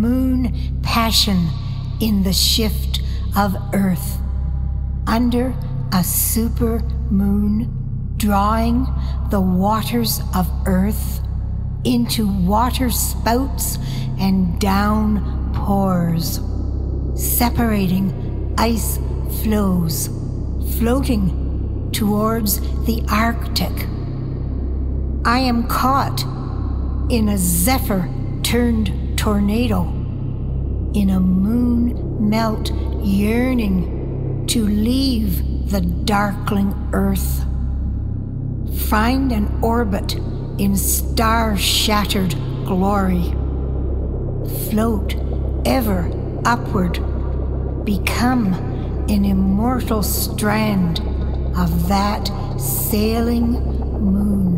moon passion in the shift of earth. Under a super moon, drawing the waters of earth into water spouts and down pours, separating ice floes, floating towards the Arctic. I am caught in a zephyr turned tornado, in a moon melt yearning to leave the darkling earth. Find an orbit in star shattered glory. Float ever upward, become an immortal strand of that sailing moon.